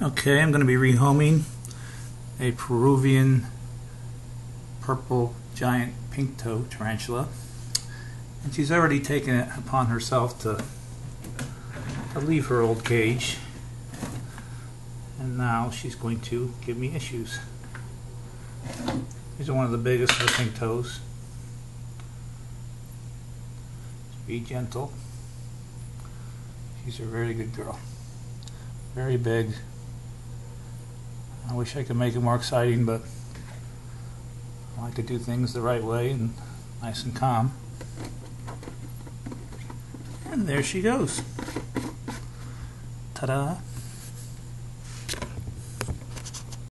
Okay, I'm going to be rehoming a Peruvian purple giant pink toe tarantula. And she's already taken it upon herself to, to leave her old cage. And now she's going to give me issues. These are one of the biggest of the pink toes. Be gentle. She's a very good girl. Very big. I wish I could make it more exciting, but I like to do things the right way and nice and calm. And there she goes. Ta-da.